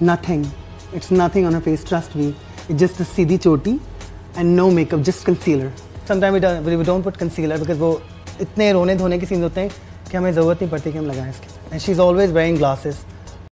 Nothing. It's nothing on her face, trust me. It's just a sidi choti and no makeup, just concealer. Sometimes we don't, we don't put concealer because वो इतने रोने धोने के scene होते हैं कि हमें ज़रूरत नहीं पड़ती कि And she's always wearing glasses.